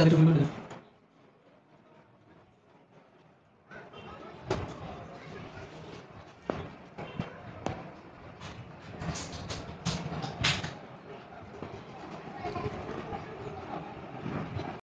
cari pembeli.